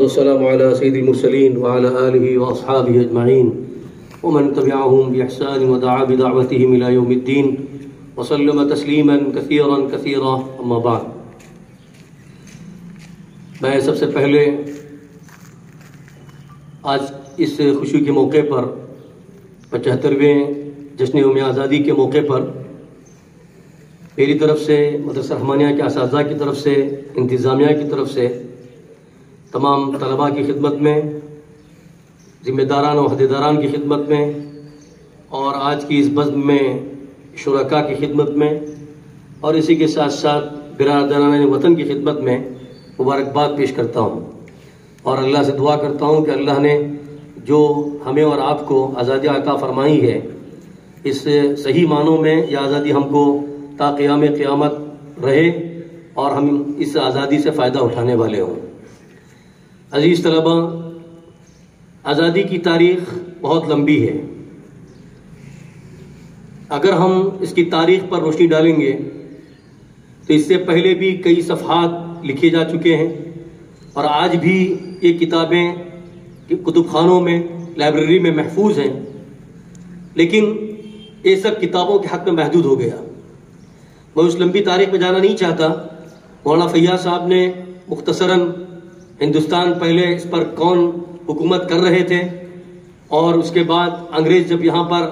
वसलाम सदमसलिन वसहाब अजमाइन वमन तबाहम बहसान वदाबिदावतमिलाउमद्दीन वसलम तस्लीमा कसरा कसरा अम्माबाद मैं सबसे पहले आज इस खुशी के मौके पर, पचहत्तरवें जश्न योम आज़ादी के मौके पर, मेरी तरफ़ से, मदरसा रहमानिया के इस की तरफ़ से, इंतज़ामिया की तरफ़ से तमाम तलबा की खिदमत में, ज़िम्मेदारान और अहदेदारान की खिदमत में, और आज की इस बज़म में शुरा की खिदमत में, और इसी के साथ साथ बिरादरान वतन की खिदमत में मुबारकबाद पेश करता हूँ। और अल्लाह से दुआ करता हूँ कि अल्लाह ने जो हमें और आपको आज़ादी अता फरमाई है, इस सही मानों में यह आज़ादी हमको ता क़याम क़यामत रहे, और हम इस आज़ादी से फ़ायदा उठाने वाले हों। अज़ीज़ तलबा, आज़ादी की तारीख़ बहुत लंबी है। अगर हम इसकी तारीख़ पर रोशनी डालेंगे तो इससे पहले भी कई सफ़ात लिखे जा चुके हैं, और आज भी ये किताबें कुतुब खानों में, लाइब्रेरी में महफूज हैं। लेकिन ये सब किताबों के हक में महदूद हो गया। मैं उस लंबी तारीख में जाना नहीं चाहता। मौलाना फैया साहब ने मुख्तसरन हिंदुस्तान पहले इस पर कौन हुकूमत कर रहे थे? और उसके बाद अंग्रेज़ जब यहाँ पर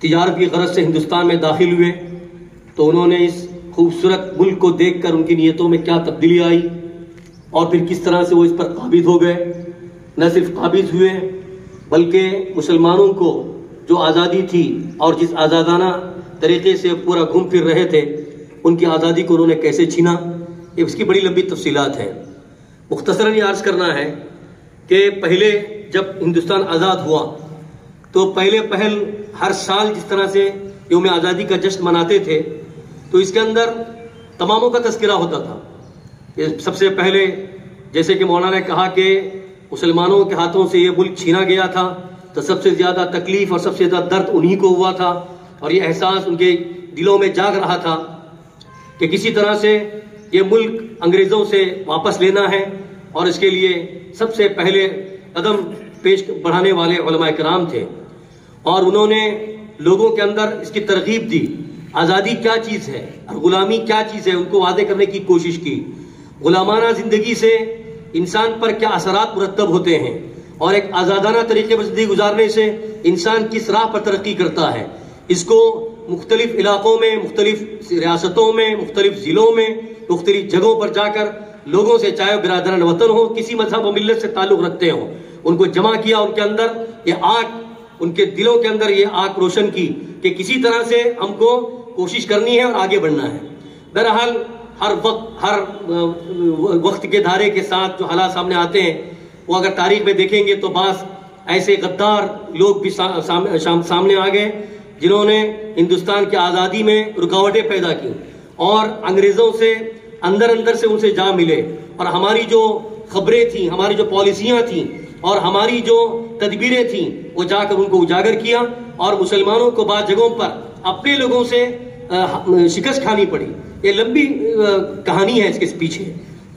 तिजारत की गरज से हिंदुस्तान में दाखिल हुए तो उन्होंने इस खूबसूरत मुल्क को देखकर उनकी नीयतों में क्या तब्दीली आई और फिर किस तरह से वो इस पर काबिज हो गए। न सिर्फ़ काबिज हुए, बल्कि मुसलमानों को जो आज़ादी थी और जिस आज़ादाना तरीके से पूरा घूम फिर रहे थे, उनकी आज़ादी को उन्होंने कैसे छीना, ये उसकी बड़ी लंबी तफसीलात हैं। मुख्तसरन ये अर्ज़ करना है कि पहले जब हिंदुस्तान आज़ाद हुआ तो पहले पहल हर साल जिस तरह से योम आज़ादी का जश्न मनाते थे तो इसके अंदर तमामों का तस्करा होता था। सबसे पहले जैसे कि मौलाना ने कहा कि मुसलमानों के हाथों से ये मुल्क छीना गया था तो सबसे ज़्यादा तकलीफ़ और सबसे ज़्यादा दर्द उन्हीं को हुआ था, और ये एहसास उनके दिलों में जाग रहा था कि किसी तरह से ये मुल्क अंग्रेज़ों से वापस लेना है और इसके लिए सबसे पहले कदम पेश बढ़ाने वाले कराम थे। और उन्होंने लोगों के अंदर इसकी तरगीब दी। आज़ादी क्या चीज़ है और गुलामी क्या चीज़ है, उनको वादे करने की कोशिश की। गुलामाना ज़िंदगी से इंसान पर क्या असरात मुरतब होते हैं और एक आज़ादाना तरीके पर ज़िंदगी गुजारने से इंसान किस राह पर तरक्की करता है। इसको मुख्तलिफ़ इलाकों में, मुख्तलिफ़ रियासतों में, मुख्तलिफ़ ज़िलों में, मुख्तलिफ़ जगहों पर जाकर लोगों से चाहे बिरादरान वतन हो किसी मज़हब मिलत से ताल्लुक़ रखते हो। उनको जमा किया उनके अंदर ये आग उनके दिलों के अंदर ये आग रोशन की कि किसी तरह से हमको कोशिश करनी है और आगे बढ़ना है। बहरहाल हर वक्त हर वक्त के धारे के साथ जो हालात सामने आते हैं वो अगर तारीख में देखेंगे तो बास ऐसे गद्दार लोग भी सा, साम, सामने आ गए जिन्होंने हिंदुस्तान की आज़ादी में रुकावटें पैदा की। और अंग्रेज़ों से अंदर अंदर से उनसे जा मिले। और हमारी जो खबरें थी, हमारी जो पॉलिसियाँ थी, और हमारी जो तदबीरें थी, वो जाकर उनको उजागर किया और मुसलमानों को बाद जगहों पर अपने लोगों से शिकस्त खानी पड़ी। ये लंबी कहानी है इसके पीछे।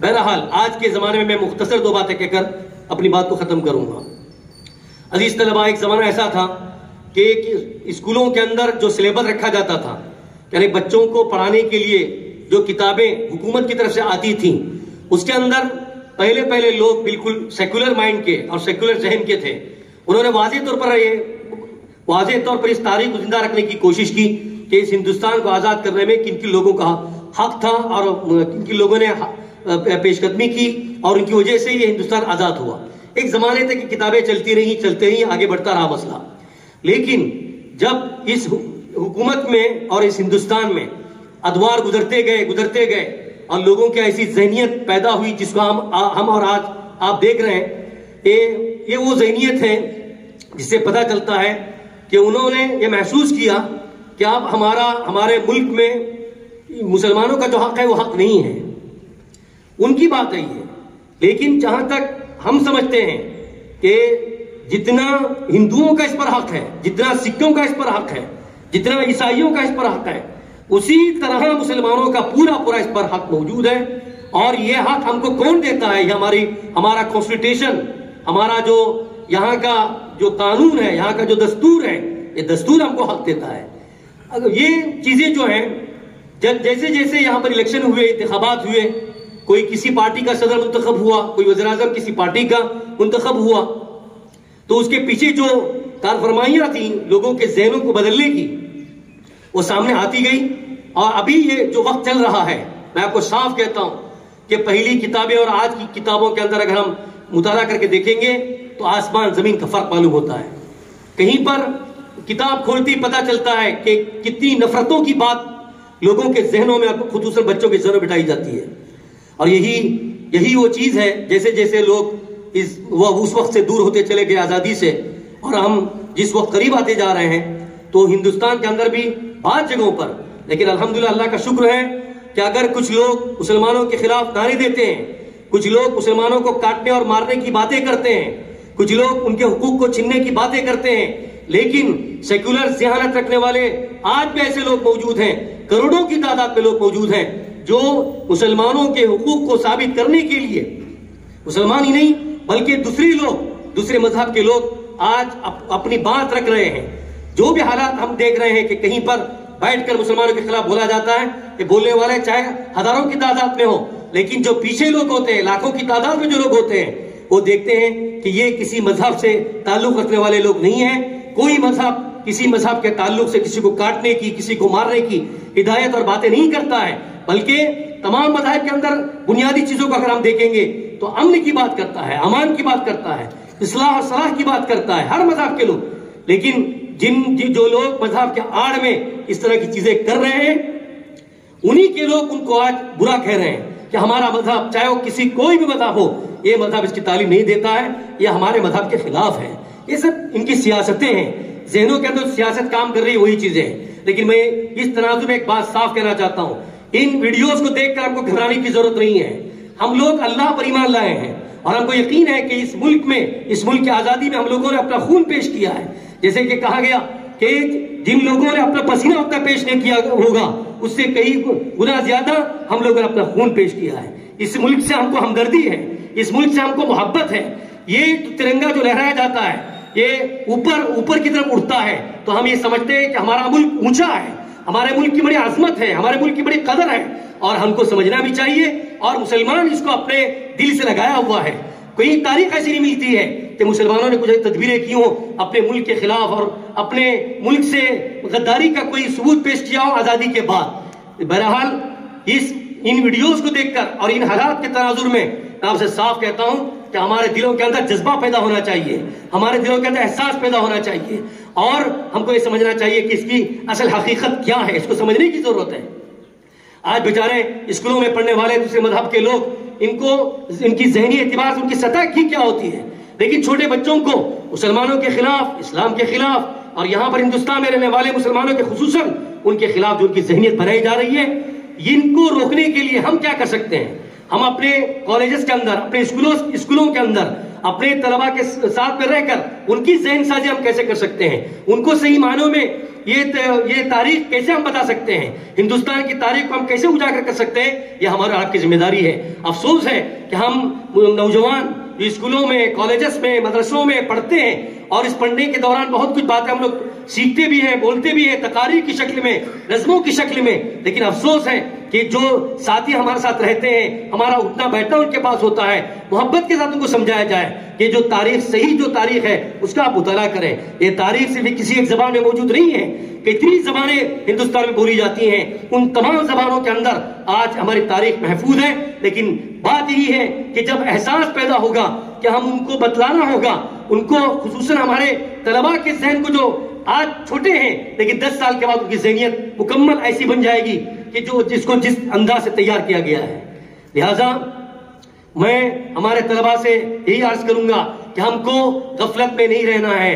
बहरहाल, आज के ज़माने में मैं मुख्तसर दो बातें कहकर अपनी बात को ख़त्म करूँगा। अज़ीज़ तलबा, एक ज़माना ऐसा था कि स्कूलों के अंदर जो सिलेबस रखा जाता था, यानी बच्चों को पढ़ाने के लिए जो किताबें हुकूमत की तरफ़ से आती थी, उसके अंदर पहले पहले लोग बिल्कुल सेकुलर माइंड के और सेकुलर जहन के थे। उन्होंने वाजे तौर पर ये वाजे तौर पर इस तारीख को ज़िंदा रखने की कोशिश की कि इस हिंदुस्तान को आज़ाद करने में किन किन लोगों का हक था और किन किन लोगों ने पेशकदमी की और उनकी वजह से ये हिंदुस्तान आज़ाद हुआ। एक ज़माने तक किताबें चलती रही, चलते ही आगे बढ़ता रहा मसला। लेकिन जब इस हुकूमत में और इस हिंदुस्तान में अदवार गुजरते गए गुजरते गए। और लोगों की ऐसी जहनीत पैदा हुई जिसको हम आ, हम और आज आप देख रहे हैं। ये ये वो जहनीत है जिससे पता चलता है कि उन्होंने ये महसूस किया कि अब हमारा हमारे मुल्क में मुसलमानों का जो हक है वो हक नहीं है। उनकी बात आई है लेकिन जहाँ तक हम समझते हैं कि जितना हिंदुओं का इस पर हक है जितना सिखों का इस पर हक है जितना ईसाइयों का इस पर हक है उसी तरह मुसलमानों का पूरा पूरा इस पर हक मौजूद है। और ये हक हमको कौन देता है? ये हमारी, हमारा कॉन्स्टिट्यूशन हमारा जो यहाँ का जो कानून है, यहाँ का जो दस्तूर है, ये दस्तूर हमको हक देता है। अगर ये चीज़ें जो हैं, जब जैसे जैसे यहाँ पर इलेक्शन हुए इंतबात हुए, कोई किसी पार्टी का सदर मुंतखब हुआ, कोई वजर अजम किसी पार्टी का मुंतखब हुआ तो उसके पीछे जो कारफरमाइयाँ थी, लोगों के जहनों को बदलने की वो सामने आती गई और अभी ये जो वक्त चल रहा है, मैं आपको साफ़ कहता हूँ कि पहली किताबें और आज की किताबों के अंदर अगर हम मुताला करके देखेंगे तो आसमान, ज़मीन का फ़र्क मालूम होता है। कहीं पर किताब खोलती पता चलता है कि कितनी नफरतों की बात लोगों के जहनों में खसूस बच्चों के जहनों बिठाई जाती है। और यही यही वो चीज़ है जैसे जैसे लोग इस वह उस वक्त से दूर होते चले गए आज़ादी से, और हम जिस वक्त करीब आते जा रहे हैं तो हिंदुस्तान के अंदर भी बहुत जगहों पर। लेकिन अल्हम्दुलिल्लाह अल्लाह का शुक्र है कि अगर कुछ लोग मुसलमानों के खिलाफ नारे देते हैं कुछ लोग मुसलमानों को काटने और मारने की बातें करते हैं कुछ लोग उनके हुकूक को छीनने की बातें करते हैं लेकिन सेक्युलर जहानत रखने वाले आज भी ऐसे लोग मौजूद हैं करोड़ों की तादाद में लोग मौजूद हैं जो मुसलमानों के हुकूक को साबित करने के लिए मुसलमान ही नहीं बल्कि दूसरे लोग दूसरे मज़हब के लोग आज अप, अपनी बात रख रहे हैं। जो भी हालात हम देख रहे हैं कि कहीं पर बैठकर मुसलमानों के खिलाफ बोला जाता है कि बोलने वाले चाहे हज़ारों की तादाद में हो, लेकिन जो पीछे लोग होते हैं, लाखों की तादाद में जो लोग होते हैं, वो देखते हैं कि ये किसी मज़हब से ताल्लुक रखने वाले लोग नहीं है। कोई मज़हब किसी मज़हब के ताल्लुक से किसी को काटने की, किसी को मारने की हिदायत और बातें नहीं करता है, बल्कि तमाम मज़हब के अंदर बुनियादी चीज़ों को अगर हम देखेंगे तो अमन की बात करता है, अमान की बात करता है, इसलाह और सलाह की बात करता है, हर मज़हब के लोग। लेकिन जिन जो लोग मज़हब के आड़ में इस तरह की चीज़ें कर रहे हैं, उन्हीं के लोग उनको आज बुरा कह रहे हैं कि हमारा मज़हब, चाहे वो किसी कोई भी मज़हब हो, ये मज़हब इसकी तालीम नहीं देता है, ये हमारे मज़हब के खिलाफ है। ये सब इनकी सियासतें हैं। जहनों के अंदर सियासत काम कर रही है, वही चीज़ें हैं। लेकिन मैं इस तनाजुर में एक बात साफ़ कहना चाहता हूँ। इन वीडियोस को देखकर हमको घबराने की ज़रूरत नहीं है। हम लोग अल्लाह पर ईमान लाए हैं और हमको यकीन है कि इस मुल्क में, इस मुल्क की आज़ादी में हम लोगों ने अपना खून पेश किया है। जैसे कि कहा गया कि जिन लोगों ने अपना पसीना उतना पेश नहीं किया होगा, उससे कई गुना ज़्यादा हम लोगों ने अपना खून पेश किया है। इस मुल्क से हमको हमदर्दी है, इस मुल्क से हमको मोहब्बत है। ये तिरंगा जो लहराया जाता है, ये ऊपर ऊपर की तरफ़ उठता है तो हम ये समझते हैं कि हमारा मुल्क ऊँचा है, हमारे मुल्क की बड़ी आजमत है, हमारे मुल्क की बड़ी कदर है, और हमको समझना भी चाहिए, और मुसलमान इसको अपने दिल से लगाया हुआ है। कोई तारीख ऐसी नहीं मिलती है कि मुसलमानों ने कुछ तदबीरें की हों, अपने मुल्क के खिलाफ और अपने मुल्क से गद्दारी का कोई सबूत पेश किया हो आज़ादी के बाद। बहरहाल, इस, इन वीडियोस को देखकर और इन हालात के तनाजुर में मैं आपसे साफ़ कहता हूँ कि हमारे दिलों के अंदर जज्बा पैदा होना चाहिए, हमारे दिलों के अंदर एहसास पैदा होना चाहिए और हमको ये समझना चाहिए कि इसकी असल हकीकत क्या है, इसको समझने की ज़रूरत है। आज बेचारे स्कूलों में पढ़ने वाले, दूसरे मज़हब के लोग इनको, इनकी जहनी एतबार से उनकी सतह की क्या होती है? लेकिन छोटे बच्चों को, मुसलमानों के खिलाफ, इस्लाम के खिलाफ, और यहाँ पर हिंदुस्तान में रहने वाले मुसलमानों के खसूस उनके खिलाफ जो उनकी जहनीत बनाई जा रही है, इनको रोकने के लिए हम क्या कर सकते हैं? हम अपने कॉलेजेस के अंदर, अपने स्कूलों स्कूलों के अंदर अपने तलबा के साथ में रहकर उनकी जहन साजी हम कैसे कर सकते हैं? उनको सही मानों में ये ये तारीख कैसे हम बता सकते हैं? हिंदुस्तान की तारीख को हम कैसे उजागर कर सकते हैं? ये हमारा आपकी ज़िम्मेदारी है। अफसोस है कि हम नौजवान स्कूलों में, कॉलेजेस में, मदरसों में पढ़ते हैं और इस पढ़ने के दौरान बहुत कुछ बातें हम लोग सीखते भी हैं, बोलते भी हैं, तकारीर की शक्ल में, नज्मों की शक्ल में, लेकिन अफसोस है कि जो साथी हमारे साथ रहते हैं, हमारा उठना बैठना उनके पास होता है। मोहब्बत के साथ उनको समझाया जाए कि जो तारीख सही जो तारीख है, उसका आप मुताला करें। ये तारीख सिर्फ़ किसी एक जबान में मौजूद नहीं है कितनी जबानें हिंदुस्तान में बोली जाती हैं। उन तमाम जबानों के अंदर आज हमारी तारीख महफूज है, लेकिन बात यही है कि जब एहसास पैदा होगा कि हम उनको बतलाना होगा, उनको खसूस हमारे तलबा के जहन को जो आज छोटे हैं, लेकिन दस साल के बाद उनकी जहनीत मुकम्मल ऐसी बन जाएगी। कि जो जिसको जिस अंदाज से तैयार किया गया है। लिहाजा मैं हमारे तलबा से यही अर्ज़ करूँगा कि हमको गफलत में नहीं रहना है।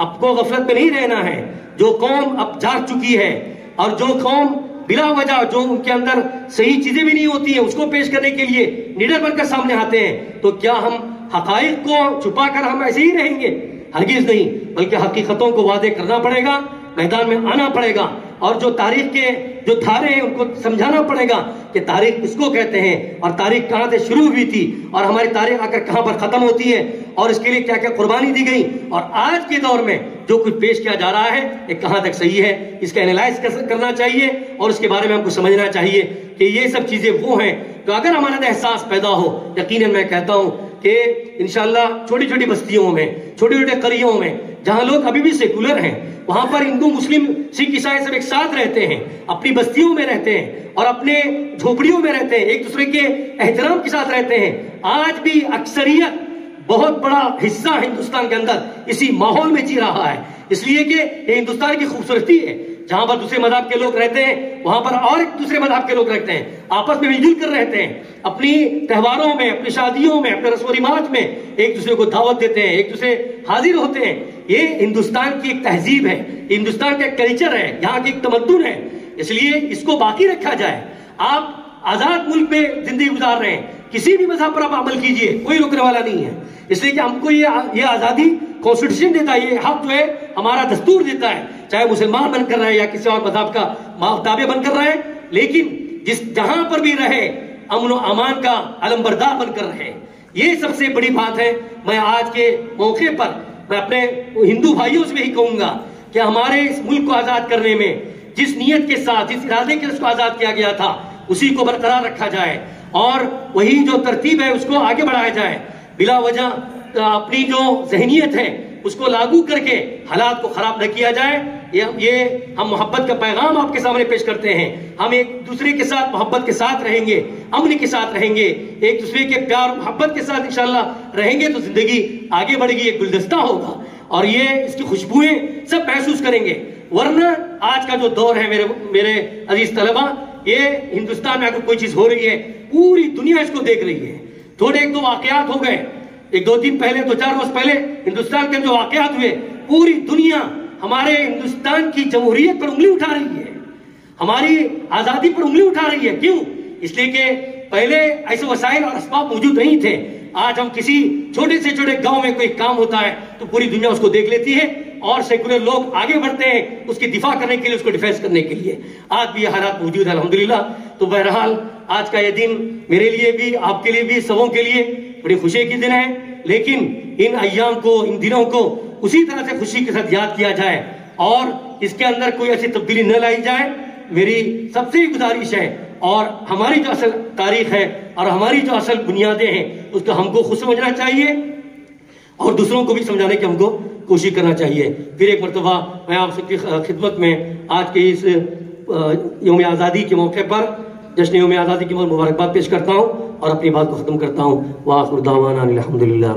आपको गफलत में नहीं रहना है। जो कौम अब जाग चुकी है और जो कौम बिला वजह जो उनके अंदर सही चीज़ें भी नहीं होती है, उसको पेश करने के लिए निडर बनकर सामने आते हैं तो क्या हम हकाइक को छुपा कर हम ऐसे ही रहेंगे? हरगिज नहीं, बल्कि हकीकतों को वादे करना पड़ेगा, मैदान में आना पड़ेगा और जो तारीख के जो धारे हैं, उनको समझाना पड़ेगा कि तारीख किसको कहते हैं। और तारीख कहाँ से शुरू हुई थी और हमारी तारीख आकर कहाँ पर खत्म होती है और इसके लिए क्या क्या कुर्बानी दी गई। और आज के दौर में जो कुछ पेश किया जा रहा है, ये कहाँ तक सही है, इसका एनालाइज करना चाहिए और उसके बारे में हमको समझना चाहिए कि ये सब चीज़ें वो हैं। तो अगर हमारा एहसास पैदा हो यकीन मैं कहता हूँ कि इनशाला छोटी छोटी बस्तियों में छोटे छोटे करियों में जहाँ लोग अभी भी सेकुलर हैं, वहाँ पर हिंदू, मुस्लिम, सिख, ईसाई सब एक साथ रहते हैं, अपनी बस्तियों में रहते हैं और अपने झोपड़ियों में रहते हैं, एक दूसरे के एहतराम के साथ रहते हैं। आज भी अक्सरियत बहुत बड़ा हिस्सा हिंदुस्तान के अंदर इसी माहौल में जी रहा है। इसलिए कि ये हिंदुस्तान की खूबसूरती है। जहाँ पर दूसरे मज़हब के लोग रहते हैं, वहाँ पर और एक दूसरे मज़हब के लोग रहते हैं। आपस में मिलजुल कर रहते हैं। अपनी त्योहारों में, अपनी शादियों में, अपने रस्म रिवाज में एक दूसरे को दावत देते हैं, एक दूसरे हाजिर होते हैं। ये हिंदुस्तान की एक तहजीब है, हिंदुस्तान का कल्चर है, यहाँ की एक तमद्दुन है। इसलिए इसको बाकी रखा जाए। आप आज़ाद मुल्क में ज़िंदगी गुजार रहे हैं। किसी भी मज़हब पर आप अमल कीजिए, कोई रुकने वाला नहीं है। इसलिए कि हमको ये ये आज़ादी कॉन्स्टिट्यूशन देता है, ये हक जो है, हमारा दस्तूर देता है। चाहे मुसलमान बनकर रहे या किसी और मज़हब का ताबे बनकर रहे लेकिन जिस जहाँ पर भी रहे, अमन अमान का अलम्बरदार बनकर रहे। ये सबसे बड़ी बात है। मैं आज के मौके पर, मैं अपने हिंदू भाइयों से भी कहूँगा कि हमारे इस मुल्क को आज़ाद करने में, जिस नीयत के साथ, जिस इरादे के उसको आज़ाद किया गया था, उसी को बरकरार रखा जाए। और वही जो तरतीब है उसको आगे बढ़ाया जाए। बिला वजह अपनी जो जहनीत है उसको लागू करके हालात को खराब न किया जाए। ये, ये हम मोहब्बत का पैगाम आपके सामने पेश करते हैं। हम एक दूसरे के साथ मोहब्बत के साथ रहेंगे अमन के साथ रहेंगे एक दूसरे के प्यार मोहब्बत के साथ इंशाल्लाह रहेंगे तो ज़िंदगी आगे बढ़ेगी एक गुलदस्ता होगा। और ये इसकी खुशबुएँ सब महसूस करेंगे। वरना आज का जो दौर है मेरे मेरे अज़ीज़ तलबा ये हिंदुस्तान में अगर कोई चीज़ हो रही है पूरी दुनिया इसको देख रही है। थोड़े एक दो वाकयात हो गए। एक दो दिन पहले दो चार वर्ष पहले हिंदुस्तान के जो वाकयात हुए, पूरी दुनिया हमारे हिंदुस्तान की जमहूरियत पर उंगली उठा रही है। हमारी आज़ादी पर उंगली उठा रही है। क्यों? इसलिए कि पहले ऐसे वसाइल और इसबाब मौजूद नहीं थे। आज हम किसी छोटे से छोटे गाँव में कोई काम होता है तो पूरी दुनिया उसको देख लेती है। और सेकुलर लोग आगे बढ़ते हैं उसकी दिफा करने के लिए, उसको डिफेंस करने के लिए। आज भी हालात मौजूद है अलहमदिल्ला तो बहरहाल, आज का ये दिन मेरे लिए भी, आपके लिए भी, सबों के लिए बड़ी खुशी की दिन है। लेकिन इन अयाम को, इन दिनों को उसी तरह से खुशी के साथ याद किया जाए और इसके अंदर कोई ऐसी तब्दीली न लाई जाए। मेरी सबसे गुजारिश है और हमारी जो असल तारीख है और हमारी जो असल बुनियादें हैं, उसको हमको खुद समझना चाहिए और दूसरों को भी समझाने की हमको कोशिश करना चाहिए। फिर एक मरतबा मैं आप सबकी खिदमत में आज के इस योम आज़ादी के मौके पर, जश्न योम आज़ादी की मुबारकबाद पेश करता हूँ और अपनी बात को ख़त्म करता हूँ। वाखुरदावाना अलहमदिल्ला